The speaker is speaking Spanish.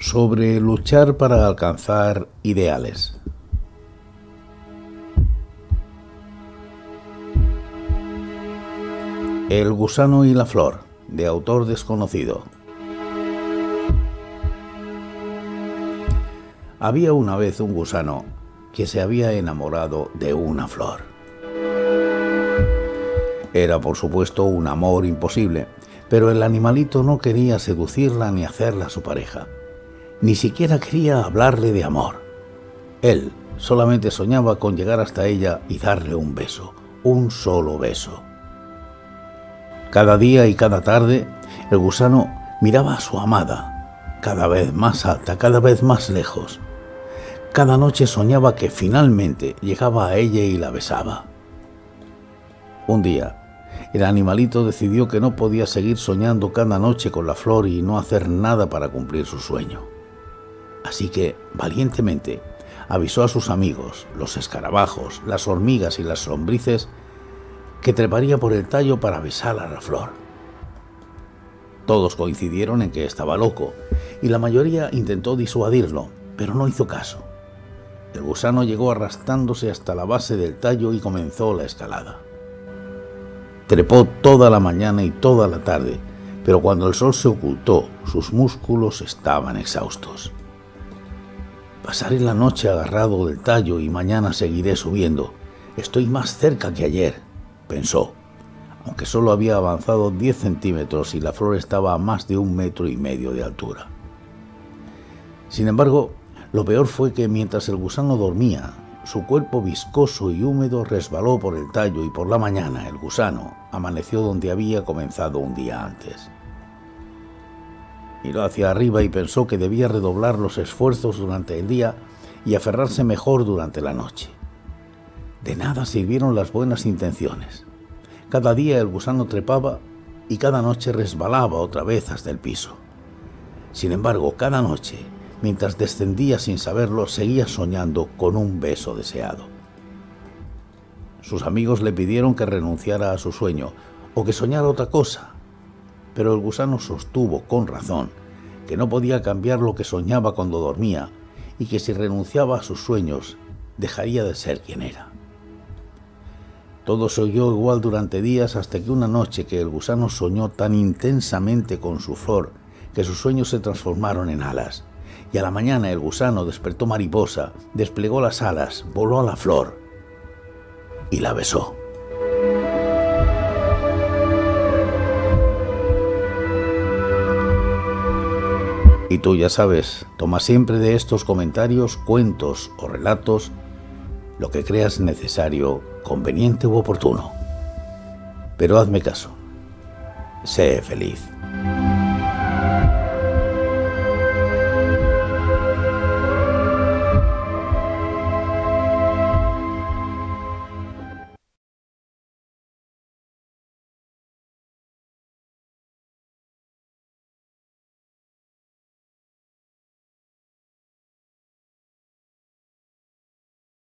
sobre luchar para alcanzar ideales. El gusano y la flor, de autor desconocido. Había una vez un gusano que se había enamorado de una flor. Era por supuesto un amor imposible, pero el animalito no quería seducirla ni hacerla su pareja. Ni siquiera quería hablarle de amor. Él solamente soñaba con llegar hasta ella y darle un beso, un solo beso. Cada día y cada tarde, el gusano miraba a su amada, cada vez más alta, cada vez más lejos. Cada noche soñaba que finalmente llegaba a ella y la besaba. Un día, el animalito decidió que no podía seguir soñando cada noche con la flor y no hacer nada para cumplir su sueño. Así que, valientemente, avisó a sus amigos, los escarabajos, las hormigas y las lombrices, que treparía por el tallo para besar a la flor. Todos coincidieron en que estaba loco, y la mayoría intentó disuadirlo, pero no hizo caso. El gusano llegó arrastrándose hasta la base del tallo y comenzó la escalada. Trepó toda la mañana y toda la tarde, pero cuando el sol se ocultó, sus músculos estaban exhaustos. Pasaré la noche agarrado del tallo y mañana seguiré subiendo. Estoy más cerca que ayer, pensó, aunque solo había avanzado 10 centímetros y la flor estaba a más de un metro y medio de altura. Sin embargo, lo peor fue que mientras el gusano dormía, su cuerpo viscoso y húmedo resbaló por el tallo y por la mañana el gusano amaneció donde había comenzado un día antes. Miró hacia arriba y pensó que debía redoblar los esfuerzos durante el día y aferrarse mejor durante la noche. De nada sirvieron las buenas intenciones. Cada día el gusano trepaba y cada noche resbalaba otra vez hasta el piso. Sin embargo, cada noche mientras descendía sin saberlo, seguía soñando con un beso deseado. Sus amigos le pidieron que renunciara a su sueño o que soñara otra cosa, pero el gusano sostuvo con razón que no podía cambiar lo que soñaba cuando dormía y que si renunciaba a sus sueños dejaría de ser quien era. Todo se oyó igual durante días hasta que una noche que el gusano soñó tan intensamente con su flor que sus sueños se transformaron en alas y a la mañana el gusano despertó mariposa, desplegó las alas, voló a la flor y la besó. Tú ya sabes, toma siempre de estos comentarios, cuentos o relatos lo que creas necesario, conveniente u oportuno. Pero hazme caso. Sé feliz.